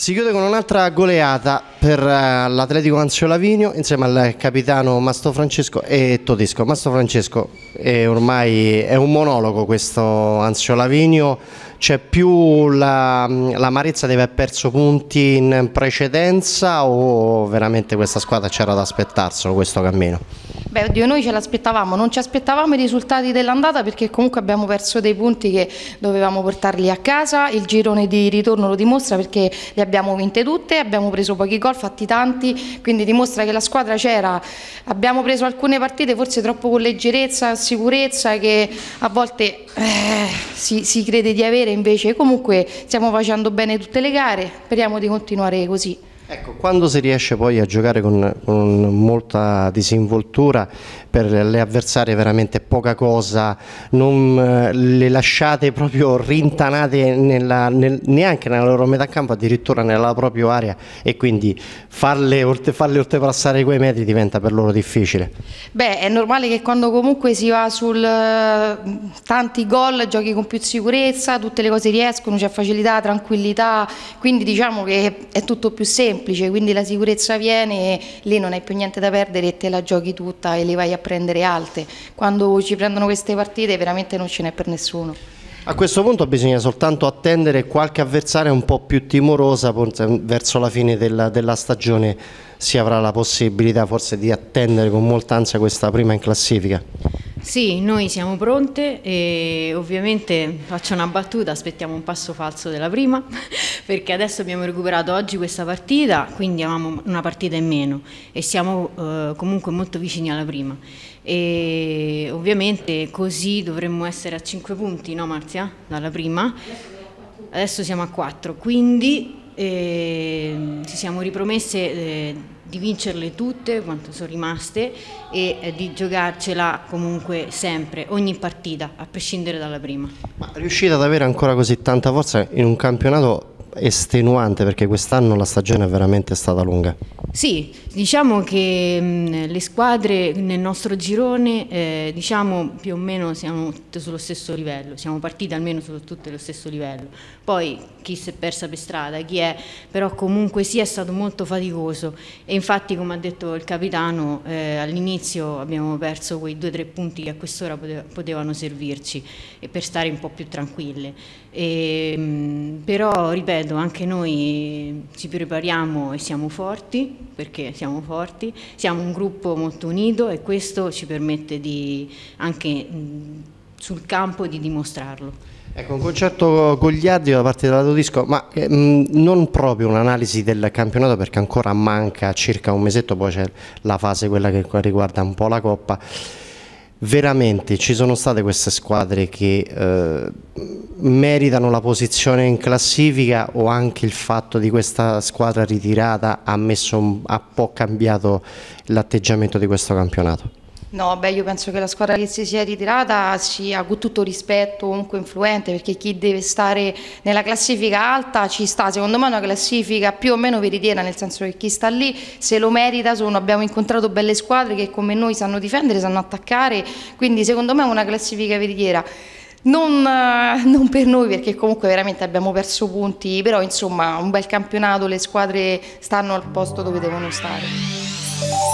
Si chiude con un'altra goleata per uh, l'Atletico Anzio Lavinio insieme al capitano Mastro Francesco e Todesco. Mastro Francesco è ormai è un monologo questo Anzio Lavinio, c'è più l'amarezza la, di aver perso punti in precedenza o veramente questa squadra c'era da aspettarselo questo cammino? Beh, oddio, noi ce l'aspettavamo, non ci aspettavamo i risultati dell'andata perché comunque abbiamo perso dei punti che dovevamo portarli a casa, il girone di ritorno lo dimostra perché le abbiamo vinte tutte, abbiamo preso pochi gol, fatti tanti, quindi dimostra che la squadra c'era, abbiamo preso alcune partite forse troppo con leggerezza, sicurezza che a volte eh, si, si crede di avere, invece comunque stiamo facendo bene tutte le gare, speriamo di continuare così. Ecco, quando si riesce poi a giocare con, con molta disinvoltura per le avversarie veramente poca cosa, non eh, le lasciate proprio rintanate nella, nel, neanche nella loro metà campo, addirittura nella propria area e quindi farle, farle oltrepassare quei metri diventa per loro difficile. Beh, è normale che quando comunque si va sul eh, tanti gol giochi con più sicurezza, tutte le cose riescono, c'è facilità, tranquillità, quindi diciamo che è tutto più semplice semplice, quindi la sicurezza viene e lì non hai più niente da perdere e te la giochi tutta e le vai a prendere alte. Quando ci prendono queste partite veramente non ce n'è per nessuno. A questo punto bisogna soltanto attendere qualche avversario un po' più timorosa, verso la fine della, della stagione si avrà la possibilità forse di attendere con molta ansia questa prima in classifica. Sì, noi siamo pronte e ovviamente faccio una battuta, aspettiamo un passo falso della prima perché adesso abbiamo recuperato oggi questa partita, quindi avevamo una partita in meno e siamo eh, comunque molto vicini alla prima e ovviamente così dovremmo essere a 5 punti, no Marzia? Dalla prima, adesso siamo a 4, quindi eh, ci siamo ripromesse eh, di vincerle tutte quanto sono rimaste e eh, di giocarcela comunque sempre, ogni partita, a prescindere dalla prima. Ma riuscite ad avere ancora così tanta forza in un campionato estenuante perché quest'anno la stagione è veramente stata lunga? Sì, diciamo che mh, le squadre nel nostro girone eh, diciamo più o meno siamo tutte sullo stesso livello, siamo partite almeno su tutte allo stesso livello. Poi chi si è persa per strada, chi è, però comunque sì è stato molto faticoso e infatti come ha detto il capitano eh, all'inizio abbiamo perso quei due o tre punti che a quest'ora potevano servirci per stare un po' più tranquille. E, mh, però ripeto, anche noi ci prepariamo e siamo forti perché siamo forti, siamo un gruppo molto unito e questo ci permette di, anche sul campo di dimostrarlo. Ecco, un concetto gogliardio da parte della Todisco, ma eh, non proprio un'analisi del campionato perché ancora manca circa un mesetto, poi c'è la fase quella che riguarda un po' la Coppa. Veramente ci sono state queste squadre che eh, meritano la posizione in classifica o anche il fatto di questa squadra ritirata ha, messo, ha un po' cambiato l'atteggiamento di questo campionato? No, beh, io penso che la squadra che si sia ritirata sia con tutto rispetto comunque influente perché chi deve stare nella classifica alta ci sta, secondo me è una classifica più o meno veritiera, nel senso che chi sta lì se lo merita, sono, abbiamo incontrato belle squadre che come noi sanno difendere, sanno attaccare, quindi secondo me è una classifica veritiera. Non, non, per noi perché comunque veramente abbiamo perso punti, però insomma un bel campionato, le squadre stanno al posto dove devono stare.